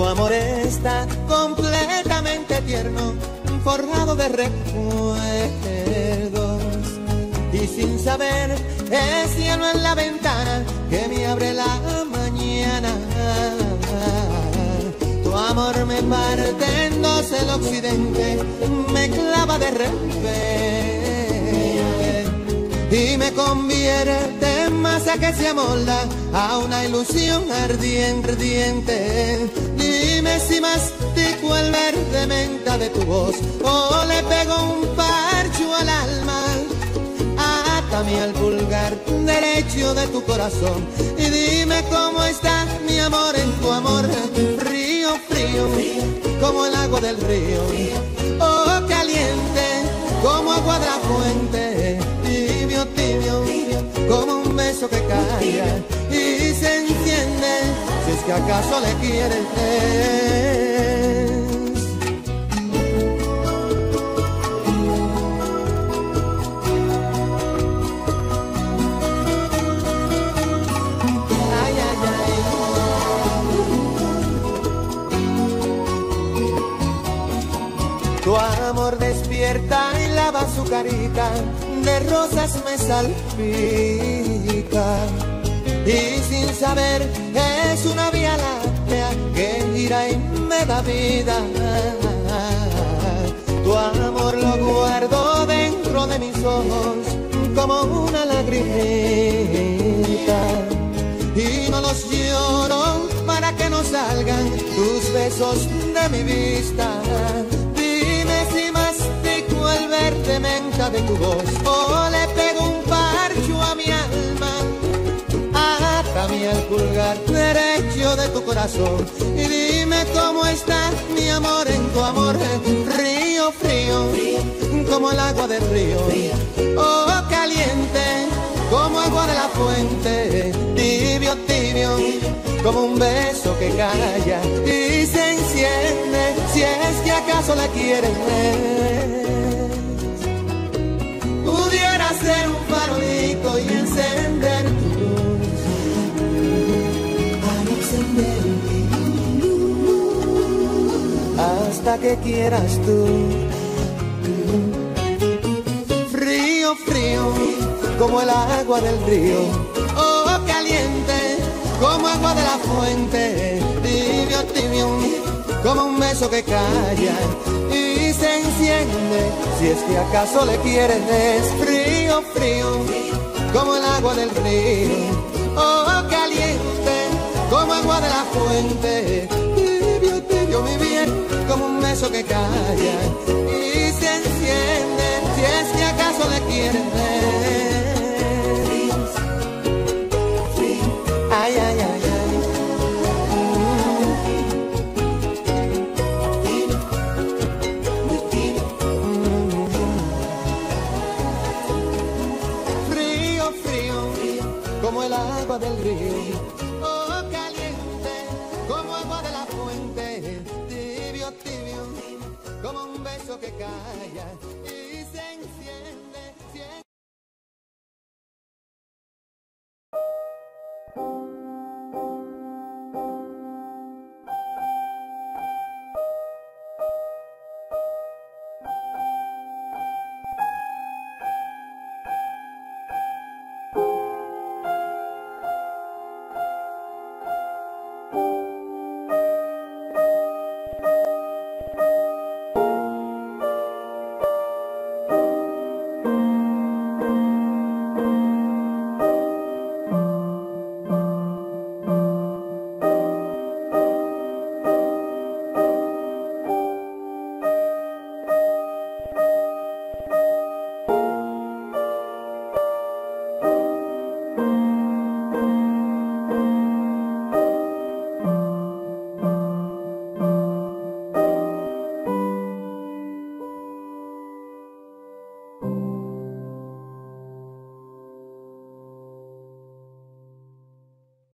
Tu amor está completamente tierno, forjado de recuerdos. Y sin saber, es cielo en la ventana que me abre la mañana. Tu amor me parte en dos el occidente, me clava de repente y me convierte masa que se amolda a una ilusión ardiente. Dime si mastico el verde menta de tu voz o le pego un parcho al alma. Atame al pulgar derecho de tu corazón y dime cómo está mi amor en tu amor. Río frío, como el agua del río, oh que acaso le quieres. Tu amor despierta y lava su carita de rosas me salpica y sin saber es una láctea y me da vida. Tu amor lo guardo dentro de mis ojos como una lagrimita y no los lloro para que no salgan tus besos de mi vista el verde menta de tu voz o le pego de tu corazón. Y dime cómo está mi amor en tu amor. Río frío, como el agua del río, oh caliente, como agua de la fuente, tibio, tibio, como un beso que calla. Y se enciende, si es que acaso la quieres ver. Ser Hasta que quieras tú. Frío, frío, como el agua del río. Oh, caliente, como agua de la fuente. Tibio, tibio, como un beso que calla y se enciende. Si es que acaso le quieres, es frío, frío, como el agua del río. Oh, caliente, como agua de la fuente. Que calla y se enciende. Si es que acaso le quieres, ay, beso que calla.